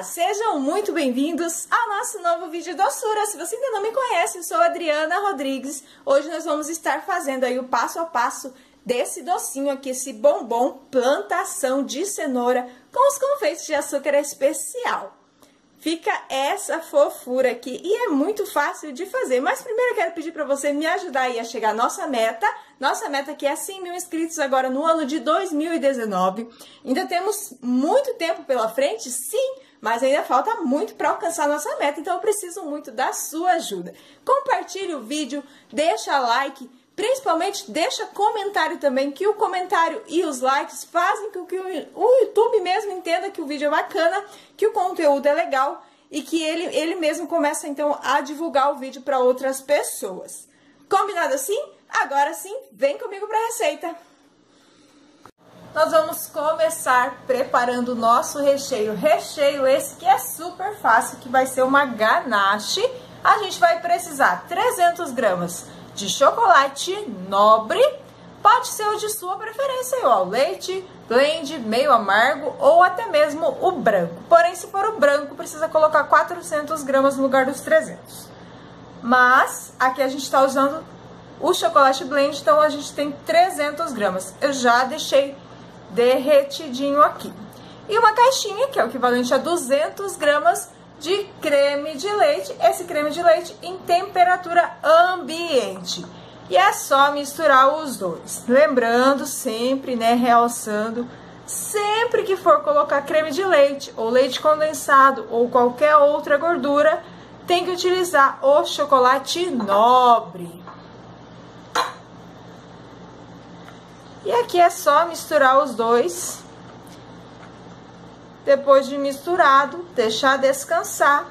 Olá, sejam muito bem-vindos ao nosso novo vídeo doçura. Se você ainda não me conhece, eu sou Adriana Rodrigues. Hoje nós vamos estar fazendo aí o passo a passo desse docinho aqui, esse bombom plantação de cenoura com os confeitos de açúcar especial. Fica essa fofura aqui e é muito fácil de fazer. Mas primeiro eu quero pedir para você me ajudar aí a chegar à nossa meta. Nossa meta aqui é 100 mil inscritos agora no ano de 2019. Ainda temos muito tempo pela frente, sim, mas ainda falta muito para alcançar nossa meta. Então eu preciso muito da sua ajuda. Compartilhe o vídeo, deixa like Principalmente deixa comentário também, que o comentário e os likes fazem com que o YouTube mesmo entenda que o vídeo é bacana, que o conteúdo é legal e que ele, ele mesmo começa então a divulgar o vídeo para outras pessoas. Combinado assim? Agora sim, vem comigo para a receita. Nós vamos começar preparando o nosso recheio. Recheio esse que é super fácil, que vai ser uma ganache. A gente vai precisar 300 gramas de chocolate nobre, pode ser o de sua preferência, ó, leite, blend, meio amargo ou até mesmo o branco. Porém, se for o branco, precisa colocar 400 gramas no lugar dos 300. Mas, aqui a gente está usando o chocolate blend, então a gente tem 300 gramas. Eu já deixei derretidinho aqui. E uma caixinha, que é o equivalente a 200 gramas de creme de leite, esse creme de leite em temperatura ambiente. E é só misturar os dois. Lembrando sempre, né, realçando, sempre que for colocar creme de leite ou leite condensado ou qualquer outra gordura, tem que utilizar o chocolate nobre. E aqui é só misturar os dois depois de misturado, deixar descansar.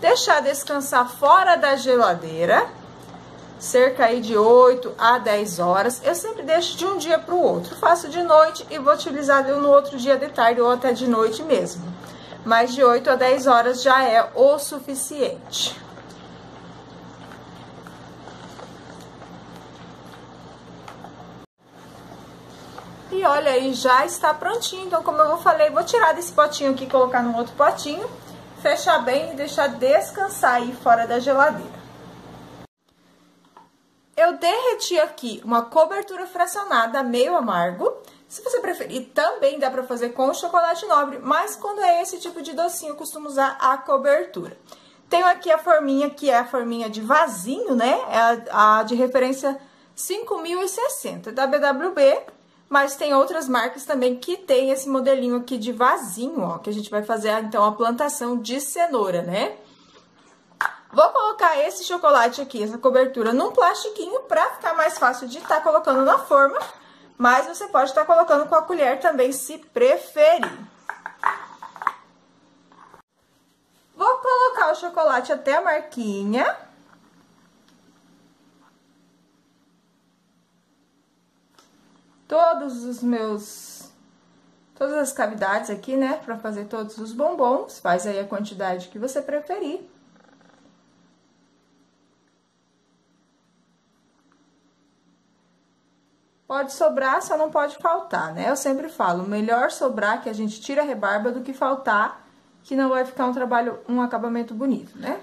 Deixar descansar fora da geladeira, cerca aí de 8 a 10 horas. Eu sempre deixo de um dia para o outro. Faço de noite e vou utilizar no outro dia de tarde ou até de noite mesmo. Mas de 8 a 10 horas já é o suficiente. E olha aí, já está prontinho. Então, como eu falei, vou tirar desse potinho aqui colocar num outro potinho. Fechar bem e deixar descansar aí fora da geladeira. Eu derreti aqui uma cobertura fracionada meio amargo. Se você preferir, também dá pra fazer com chocolate nobre, mas quando é esse tipo de docinho, eu costumo usar a cobertura. Tenho aqui a forminha, que é a forminha de vasinho, né? É a, a de referência 5060 da BWB mas tem outras marcas também que tem esse modelinho aqui de vasinho, ó, que a gente vai fazer, então, a plantação de cenoura, né? Vou colocar esse chocolate aqui, essa cobertura, num plastiquinho pra ficar mais fácil de estar tá colocando na forma, mas você pode estar tá colocando com a colher também, se preferir. Vou colocar o chocolate até a marquinha. Todos os meus, todas as cavidades aqui, né, para fazer todos os bombons. Faz aí a quantidade que você preferir. Pode sobrar, só não pode faltar, né? Eu sempre falo, melhor sobrar que a gente tira a rebarba do que faltar, que não vai ficar um trabalho, um acabamento bonito, né?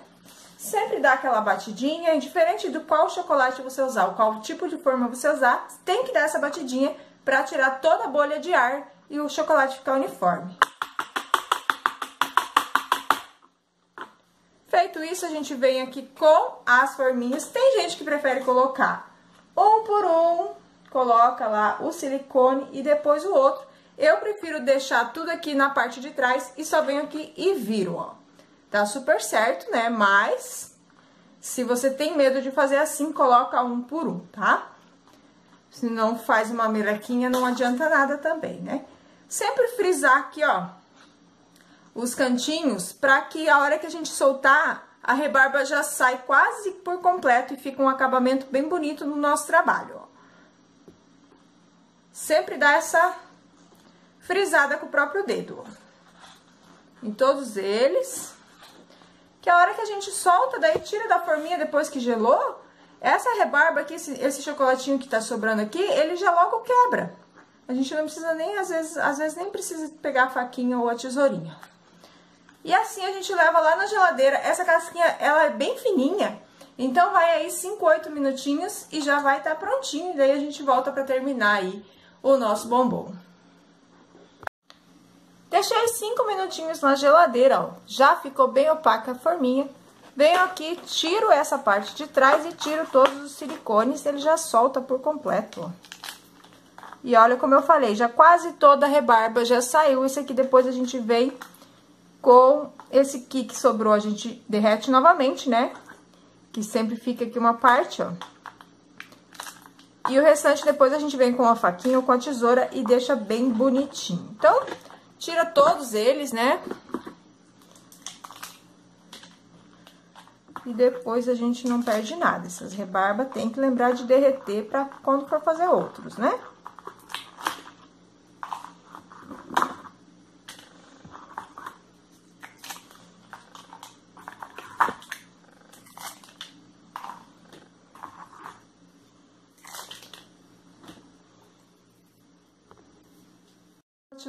Sempre dá aquela batidinha, indiferente do qual chocolate você usar, qual tipo de forma você usar, tem que dar essa batidinha para tirar toda a bolha de ar e o chocolate ficar uniforme. Feito isso, a gente vem aqui com as forminhas. Tem gente que prefere colocar um por um, coloca lá o silicone e depois o outro. Eu prefiro deixar tudo aqui na parte de trás e só venho aqui e viro, ó. Tá super certo, né? Mas, se você tem medo de fazer assim, coloca um por um, tá? Se não faz uma melequinha, não adianta nada também, né? Sempre frisar aqui, ó, os cantinhos, pra que a hora que a gente soltar, a rebarba já sai quase por completo e fica um acabamento bem bonito no nosso trabalho, ó. Sempre dá essa frisada com o próprio dedo, ó. Em todos eles que a hora que a gente solta, daí tira da forminha depois que gelou, essa rebarba aqui, esse, esse chocolatinho que tá sobrando aqui, ele já logo quebra. A gente não precisa nem, às vezes, às vezes nem precisa pegar a faquinha ou a tesourinha. E assim a gente leva lá na geladeira. Essa casquinha, ela é bem fininha. Então, vai aí 5, 8 minutinhos e já vai estar tá prontinho. E daí a gente volta para terminar aí o nosso bombom. Deixei 5 minutinhos na geladeira, ó. Já ficou bem opaca a forminha. Venho aqui, tiro essa parte de trás e tiro todos os silicones. Ele já solta por completo, ó. E olha como eu falei, já quase toda a rebarba já saiu. Esse aqui depois a gente vem com esse aqui que sobrou, a gente derrete novamente, né? Que sempre fica aqui uma parte, ó. E o restante depois a gente vem com a faquinha ou com a tesoura e deixa bem bonitinho. Então, tira todos eles, né? E depois a gente não perde nada. Essas rebarbas tem que lembrar de derreter pra quando for fazer outros, né?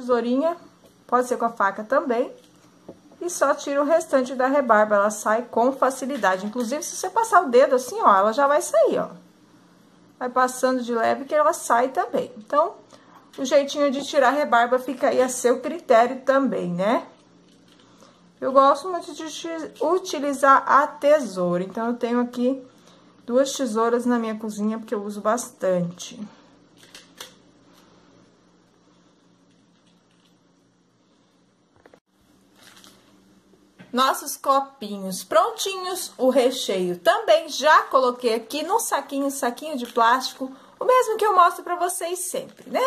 tesourinha, pode ser com a faca também. E só tira o restante da rebarba, ela sai com facilidade. Inclusive, se você passar o dedo assim, ó, ela já vai sair, ó. Vai passando de leve que ela sai também. Então, o jeitinho de tirar a rebarba fica aí a seu critério também, né? Eu gosto muito de utilizar a tesoura, então eu tenho aqui duas tesouras na minha cozinha, porque eu uso bastante. Nossos copinhos prontinhos, o recheio também já coloquei aqui no saquinho, saquinho de plástico, o mesmo que eu mostro pra vocês sempre, né?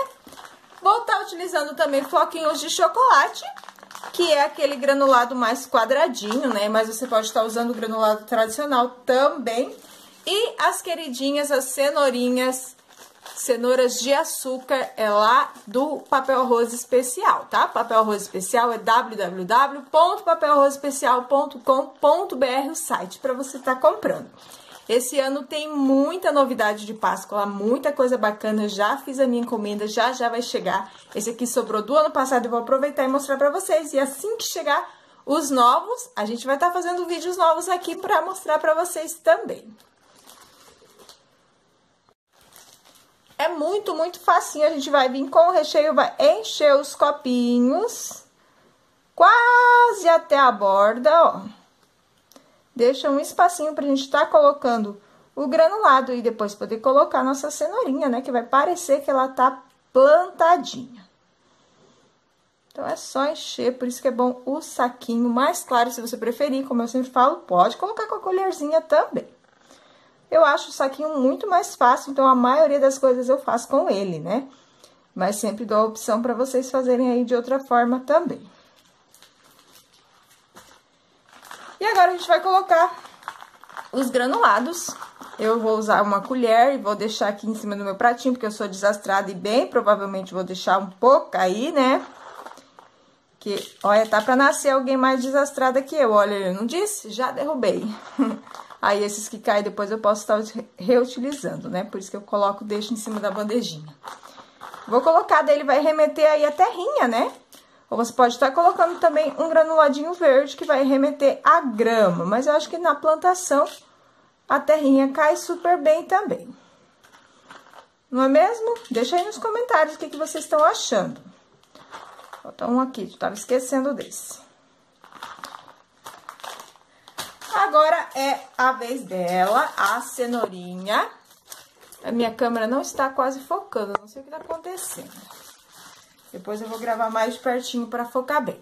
Vou estar tá utilizando também floquinhos de chocolate, que é aquele granulado mais quadradinho, né? Mas você pode estar tá usando o granulado tradicional também. E as queridinhas, as cenourinhas cenouras de açúcar é lá do Papel Arroz Especial, tá? Papel Arroz Especial é www.papelarrozespecial.com.br o site para você estar tá comprando. Esse ano tem muita novidade de Páscoa, muita coisa bacana. Já fiz a minha encomenda, já já vai chegar. Esse aqui sobrou do ano passado, eu vou aproveitar e mostrar para vocês. E assim que chegar os novos, a gente vai estar tá fazendo vídeos novos aqui para mostrar para vocês também. É muito, muito facinho. A gente vai vir com o recheio, vai encher os copinhos quase até a borda, ó. Deixa um espacinho pra gente estar tá colocando o granulado e depois poder colocar nossa cenourinha, né? Que vai parecer que ela tá plantadinha. Então, é só encher, por isso que é bom o saquinho mais claro, se você preferir, como eu sempre falo, pode colocar com a colherzinha também. Eu acho o saquinho muito mais fácil, então a maioria das coisas eu faço com ele, né? Mas sempre dou a opção para vocês fazerem aí de outra forma também. E agora a gente vai colocar os granulados. Eu vou usar uma colher e vou deixar aqui em cima do meu pratinho, porque eu sou desastrada e bem provavelmente vou deixar um pouco aí, né? Que, olha, tá pra nascer alguém mais desastrada que eu. Olha, eu não disse? Já derrubei. Aí, esses que caem depois eu posso estar reutilizando, né? Por isso que eu coloco, deixo em cima da bandejinha. Vou colocar, daí ele vai remeter aí a terrinha, né? Ou você pode estar colocando também um granuladinho verde que vai remeter a grama. Mas eu acho que na plantação a terrinha cai super bem também. Não é mesmo? Deixa aí nos comentários o que, que vocês estão achando. Falta um aqui, estava esquecendo desse. Agora é a vez dela, a cenourinha. A minha câmera não está quase focando, não sei o que está acontecendo. Depois eu vou gravar mais de pertinho para focar bem.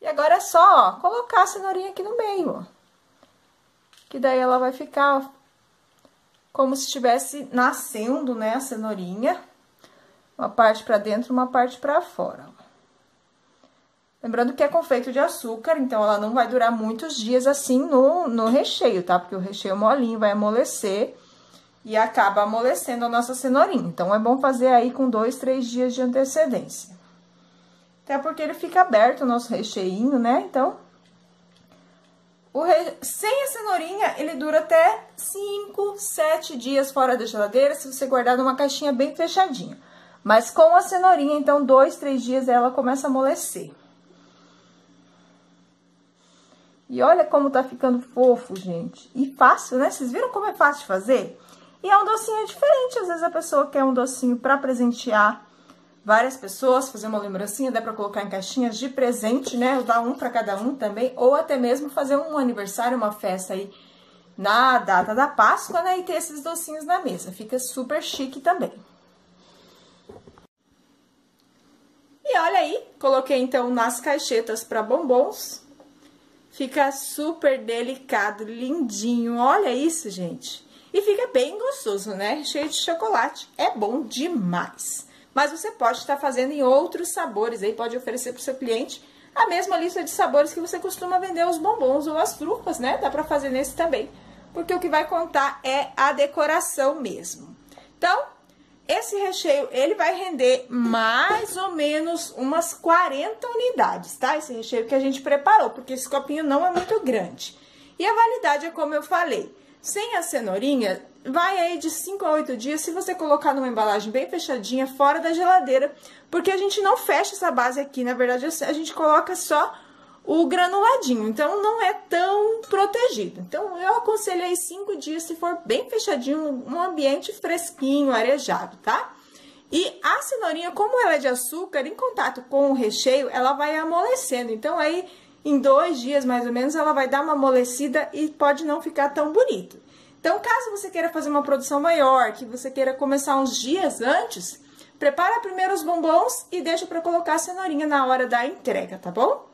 E agora é só, ó, colocar a cenourinha aqui no meio, ó. Que daí ela vai ficar, ó, como se estivesse nascendo, né, a cenourinha. Uma parte para dentro, uma parte para fora, ó. Lembrando que é confeito de açúcar, então ela não vai durar muitos dias assim no, no recheio, tá? Porque o recheio molinho vai amolecer e acaba amolecendo a nossa cenourinha. Então, é bom fazer aí com dois, três dias de antecedência. Até porque ele fica aberto o nosso recheinho, né? Então, re... sem a cenourinha, ele dura até 5, 7 dias fora da geladeira, se você guardar numa caixinha bem fechadinha. Mas com a cenourinha, então, dois, três dias ela começa a amolecer. E olha como tá ficando fofo, gente. E fácil, né? Vocês viram como é fácil de fazer? E é um docinho diferente. Às vezes a pessoa quer um docinho para presentear várias pessoas, fazer uma lembrancinha, dá para colocar em caixinhas de presente, né? Dar um para cada um também, ou até mesmo fazer um aniversário, uma festa aí na data da Páscoa, né? E ter esses docinhos na mesa. Fica super chique também. E olha aí, coloquei então nas caixetas para bombons. Fica super delicado, lindinho. Olha isso, gente. E fica bem gostoso, né? Cheio de chocolate. É bom demais. Mas você pode estar fazendo em outros sabores aí, pode oferecer para o seu cliente a mesma lista de sabores que você costuma vender os bombons ou as trufas, né? Dá para fazer nesse também. Porque o que vai contar é a decoração mesmo. Então, esse recheio, ele vai render mais ou menos umas 40 unidades, tá? Esse recheio que a gente preparou, porque esse copinho não é muito grande. E a validade é como eu falei, sem a cenourinha, vai aí de 5 a 8 dias se você colocar numa embalagem bem fechadinha, fora da geladeira, porque a gente não fecha essa base aqui, na verdade a gente coloca só o granuladinho, então não é tão protegido. Então eu aconselho aí 5 dias se for bem fechadinho, um ambiente fresquinho, arejado, tá? E a cenourinha, como ela é de açúcar, em contato com o recheio, ela vai amolecendo. Então aí em dois dias mais ou menos, ela vai dar uma amolecida e pode não ficar tão bonito. Então, caso você queira fazer uma produção maior, que você queira começar uns dias antes, prepara primeiro os bombons e deixa para colocar a cenourinha na hora da entrega, tá bom?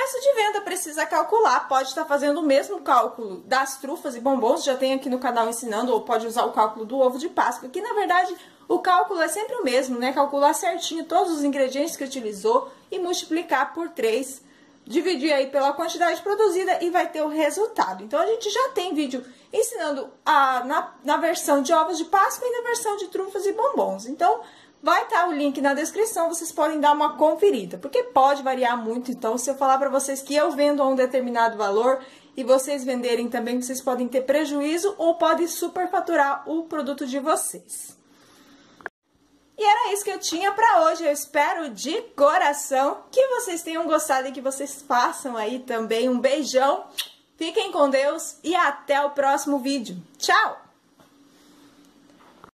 Preço de venda precisa calcular, pode estar fazendo o mesmo cálculo das trufas e bombons, já tem aqui no canal ensinando, ou pode usar o cálculo do ovo de Páscoa, que na verdade o cálculo é sempre o mesmo, né? Calcular certinho todos os ingredientes que utilizou e multiplicar por 3, dividir aí pela quantidade produzida e vai ter o resultado. Então, a gente já tem vídeo ensinando a, na, na versão de ovos de Páscoa e na versão de trufas e bombons. Então, vai estar o link na descrição, vocês podem dar uma conferida, porque pode variar muito. Então, se eu falar para vocês que eu vendo a um determinado valor e vocês venderem também, vocês podem ter prejuízo ou podem superfaturar o produto de vocês. E era isso que eu tinha para hoje. Eu espero de coração que vocês tenham gostado e que vocês façam aí também um beijão. Fiquem com Deus e até o próximo vídeo. Tchau!